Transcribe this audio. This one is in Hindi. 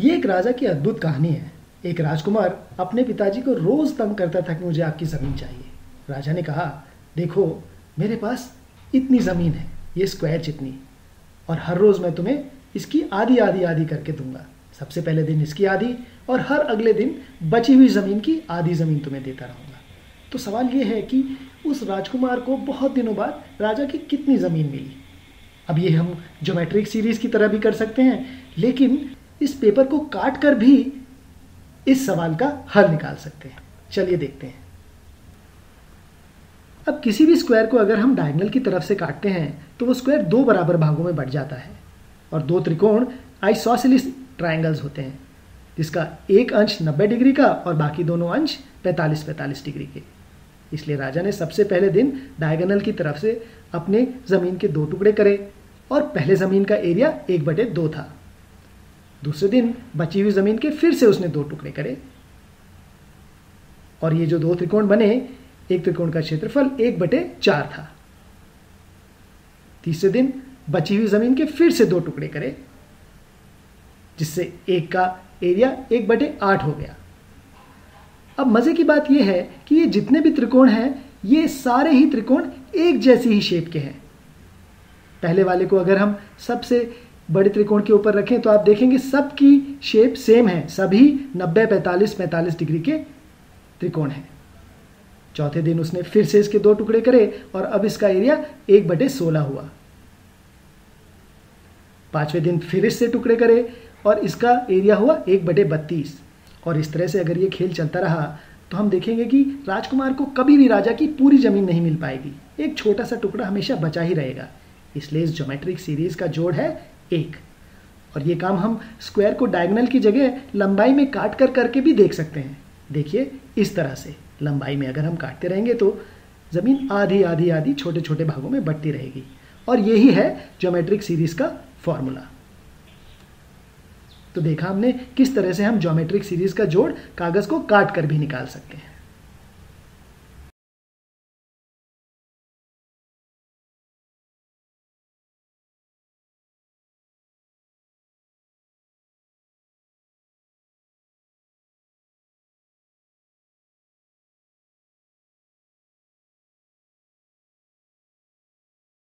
ये एक राजा की अद्भुत कहानी है। एक राजकुमार अपने पिताजी को रोज तंग करता था कि मुझे आपकी ज़मीन चाहिए। राजा ने कहा, देखो, मेरे पास इतनी ज़मीन है, ये स्क्वायर जितनी और हर रोज मैं तुम्हें इसकी आधी आधी आधी करके दूँगा। सबसे पहले दिन इसकी आधी और हर अगले दिन बची हुई ज़मीन की आधी ज़मीन तुम्हें देता रहूँगा। तो सवाल ये है कि उस राजकुमार को बहुत दिनों बाद राजा की कितनी ज़मीन मिली? अब ये हम ज्योमेट्रिक सीरीज़ की तरह भी कर सकते हैं, लेकिन इस पेपर को काट कर भी इस सवाल का हल निकाल सकते हैं। चलिए देखते हैं। अब किसी भी स्क्वायर को अगर हम डायगनल की तरफ़ से काटते हैं तो वो स्क्वायर दो बराबर भागों में बढ़ जाता है और दो त्रिकोण आइसोसिलिस ट्राइंगल्स होते हैं, जिसका एक अंश 90 डिग्री का और बाकी दोनों अंश 45 45 डिग्री के। इसलिए राजा ने सबसे पहले दिन डायगनल की तरफ़ से अपने ज़मीन के दो टुकड़े करे और पहले ज़मीन का एरिया एक बटे दो था। दूसरे दिन बची हुई ज़मीन के फिर से उसने दो टुकड़े करे। और ये जो दो त्रिकोण बने, एक त्रिकोण का क्षेत्रफल एक बटे चार था। तीसरे दिन बची हुई ज़मीन के फिर से दो टुकड़े करे, जिससे एक का एरिया एक बटे आठ हो गया। अब मज़े की बात यह है कि ये जितने भी त्रिकोण हैं, ये सारे ही त्रिकोण एक जैसी ही शेप के हैं। पहले वाले को अगर हम सबसे बड़े त्रिकोण के ऊपर रखें तो आप देखेंगे सबकी शेप सेम है। सभी 90 45 45 डिग्री के त्रिकोण हैं। चौथे दिन उसने फिर से इसके दो टुकड़े करे और अब इसका एरिया एक बटे सोलह हुआ। पाँचवें दिन फिर इससे टुकड़े करे और इसका एरिया हुआ एक बटे बत्तीस। और इस तरह से अगर ये खेल चलता रहा तो हम देखेंगे कि राजकुमार को कभी भी राजा की पूरी ज़मीन नहीं मिल पाएगी। एक छोटा सा टुकड़ा हमेशा बचा ही रहेगा। इसलिए इस ज्योमेट्रिक सीरीज़ का जोड़ है एक। और ये काम हम स्क्वायर को डायगनल की जगह लंबाई में काट कर करके भी देख सकते हैं। देखिए, इस तरह से लंबाई में अगर हम काटते रहेंगे तो ज़मीन आधी आधी आधी छोटे छोटे भागों में बढ़ती रहेगी। और यही है ज्योमेट्रिक सीरीज़ का फॉर्मूला तो देखा हमने किस तरह से हम ज्योमेट्रिक सीरीज़ का जोड़ कागज़ को काट कर भी निकाल सकते हैं।